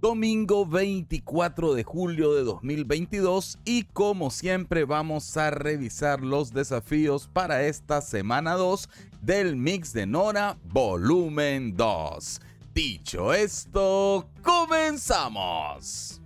domingo 24 de julio de 2022 y como siempre vamos a revisar los desafíos para esta semana 2 del Mix de Nora volumen 2. Dicho esto, comenzamos.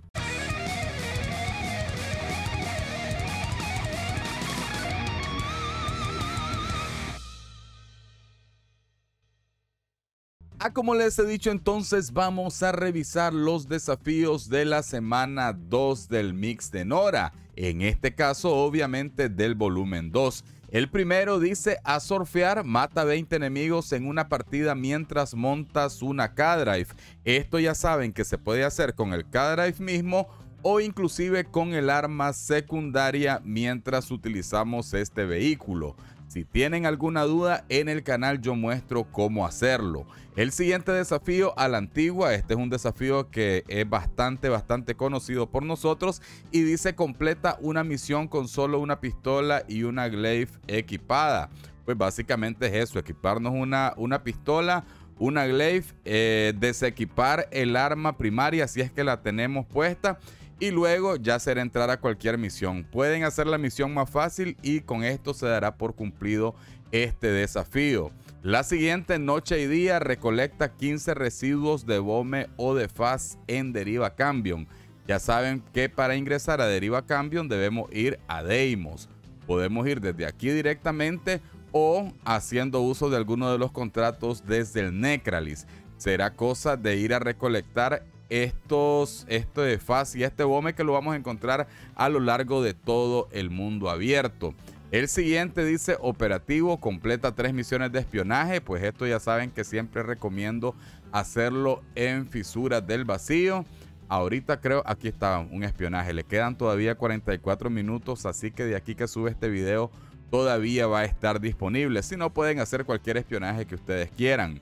Ah, como les he dicho entonces, vamos a revisar los desafíos de la semana 2 del mix de Nora. En este caso, obviamente, del volumen 2. El primero dice a surfear, mata 20 enemigos en una partida mientras montas una K-Drive. Esto ya saben que se puede hacer con el K-Drive mismo o inclusive con el arma secundaria mientras utilizamos este vehículo. Si tienen alguna duda, en el canal yo muestro cómo hacerlo. El siguiente desafío a la antigua, este es un desafío que es bastante, bastante conocido por nosotros y dice completa una misión con solo una pistola y una glaive equipada. Pues básicamente es eso, equiparnos una, una pistola, una glaive, eh, desequipar el arma primaria si es que la tenemos puesta y luego ya será entrar a cualquier misión. Pueden hacer la misión más fácil y con esto se dará por cumplido este desafío. La siguiente noche y día recolecta 15 residuos de Bome o de Faz en Deriva Cambion. Ya saben que para ingresar a Deriva Cambion debemos ir a Deimos. Podemos ir desde aquí directamente o haciendo uso de alguno de los contratos desde el Necralis. Será cosa de ir a recolectar estos, esto de FAS y este BOME que lo vamos a encontrar a lo largo de todo el mundo abierto. El siguiente dice operativo, completa tres misiones de espionaje, pues esto ya saben que siempre recomiendo hacerlo en fisuras del vacío. Ahorita creo, aquí está un espionaje, le quedan todavía 44 minutos, así que de aquí que sube este video todavía va a estar disponible. Si no, pueden hacer cualquier espionaje que ustedes quieran.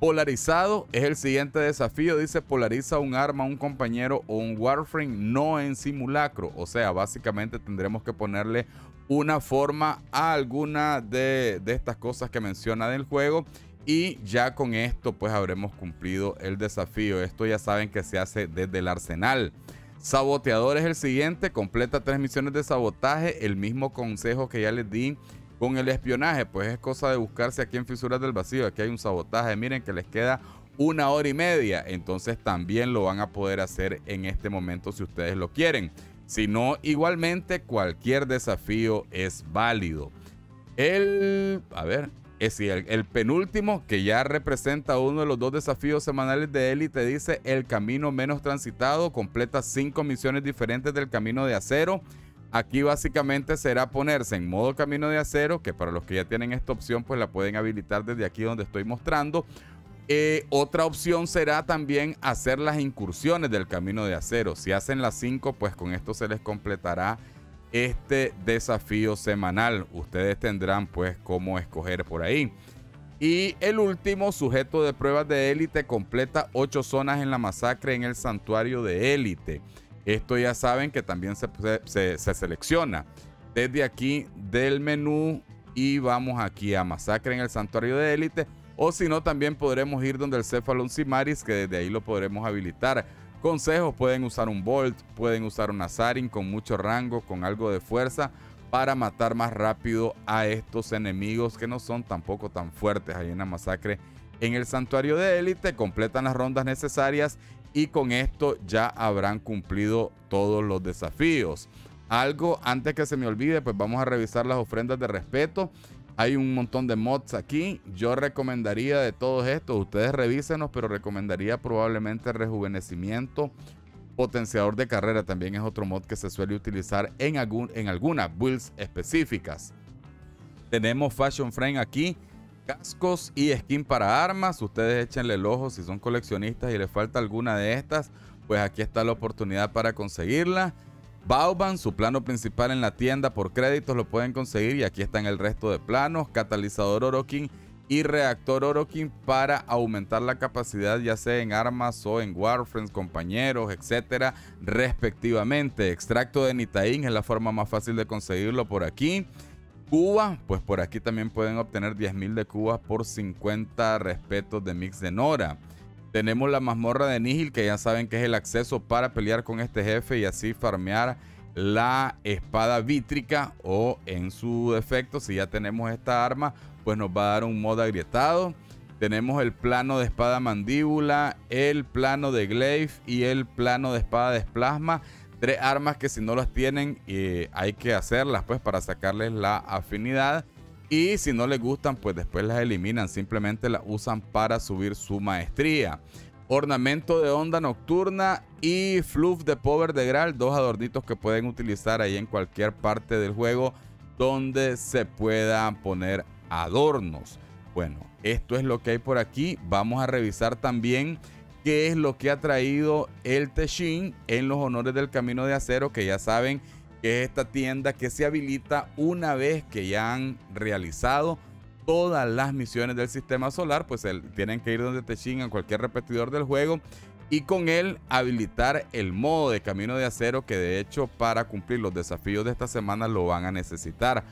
Polarizado es el siguiente desafío. Dice polariza un arma, un compañero o un warframe no en simulacro. O sea, básicamente tendremos que ponerle una forma a alguna de, de estas cosas que menciona del juego. Y ya con esto pues habremos cumplido el desafío. Esto ya saben que se hace desde el arsenal. Saboteador es el siguiente. Completa tres misiones de sabotaje. El mismo consejo que ya les di con el espionaje, pues es cosa de buscarse aquí en Fisuras del Vacío. Aquí hay un sabotaje. Miren que les queda una hora y media. Entonces también lo van a poder hacer en este momento si ustedes lo quieren. Si no, igualmente cualquier desafío es válido. El, a ver, es el, el, penúltimo que ya representa uno de los dos desafíos semanales de élite dice el camino menos transitado, completa cinco misiones diferentes del camino de acero Aquí básicamente será ponerse en modo camino de acero, que para los que ya tienen esta opción, pues la pueden habilitar desde aquí donde estoy mostrando. Eh, otra opción será también hacer las incursiones del camino de acero. Si hacen las 5, pues con esto se les completará este desafío semanal. Ustedes tendrán pues cómo escoger por ahí. Y el último sujeto de pruebas de élite completa 8 zonas en la masacre en el santuario de élite. Esto ya saben que también se, selecciona desde aquí del menú y vamos aquí a Masacre en el Santuario de Élite. O si no, también podremos ir donde el Cephalon Simaris, que desde ahí lo podremos habilitar. Consejos, pueden usar un Bolt, pueden usar un Azarin con mucho rango, con algo de fuerza, para matar más rápido a estos enemigos que no son tampoco tan fuertes en la masacre en el santuario de élite, completan las rondas necesarias y con esto ya habrán cumplido todos los desafíos. Algo antes que se me olvide, pues vamos a revisar las ofrendas de respeto. Hay un montón de mods aquí. Yo recomendaría de todos estos, ustedes revísenos, pero recomendaría probablemente rejuvenecimiento. Potenciador de carrera también es otro mod que se suele utilizar en, algún, en algunas builds específicas. Tenemos Fashion Frame aquí cascos y skin para armas. Ustedes échenle el ojo si son coleccionistas y les falta alguna de estas. Pues aquí está la oportunidad para conseguirla. Bauban, su plano principal en la tienda por créditos lo pueden conseguir y aquí están el resto de planos. Catalizador Orokin y reactor Orokin para aumentar la capacidad ya sea en armas o en Warframes, compañeros, etcétera, respectivamente. Extracto de Nitain es la forma más fácil de conseguirlo por aquí. Cuba, pues por aquí también pueden obtener 10.000 de Cuba por 50 respetos de mix de Nora. Tenemos la mazmorra de Nihil, que ya saben que es el acceso para pelear con este jefe y así farmear la espada vítrica o en su defecto, si ya tenemos esta arma, pues nos va a dar un modo agrietado. Tenemos el plano de espada mandíbula, el plano de glaive y el plano de espada de plasma. Tres armas que si no las tienen hay que hacerlas pues para sacarles la afinidad. Y si no les gustan pues después las eliminan. Simplemente las usan para subir su maestría. Ornamento de onda nocturna y fluff de power de Graal. Dos adornitos que pueden utilizar ahí en cualquier parte del juego donde se puedan poner adornos. Bueno, esto es lo que hay por aquí. Vamos a revisar también qué es lo que ha traído el Teshin en los honores del Camino de Acero, que ya saben que es esta tienda que se habilita una vez que ya han realizado todas las misiones del sistema solar, pues tienen que ir donde Teshin en cualquier repetidor del juego y con él habilitar el modo de Camino de Acero que de hecho para cumplir los desafíos de esta semana lo van a necesitar.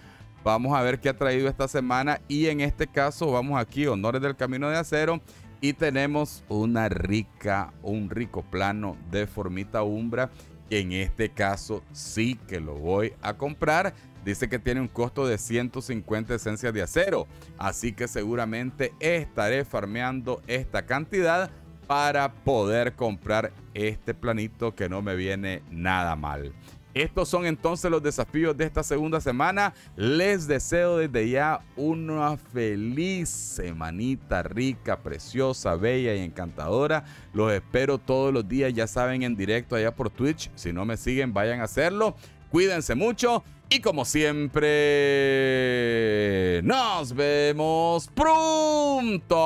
Vamos a ver qué ha traído esta semana y en este caso vamos aquí, honores del camino de acero y tenemos una rica, un rico plano de formita umbra que en este caso sí que lo voy a comprar. Dice que tiene un costo de 150 esencias de acero, así que seguramente estaré farmeando esta cantidad para poder comprar este planito que no me viene nada mal. Estos son entonces los desafíos de esta segunda semana. Les deseo desde ya una feliz semanita rica, preciosa, bella y encantadora. Los espero todos los días, ya saben, en directo allá por Twitch. Si no me siguen, vayan a hacerlo. Cuídense mucho y como siempre, nos vemos pronto.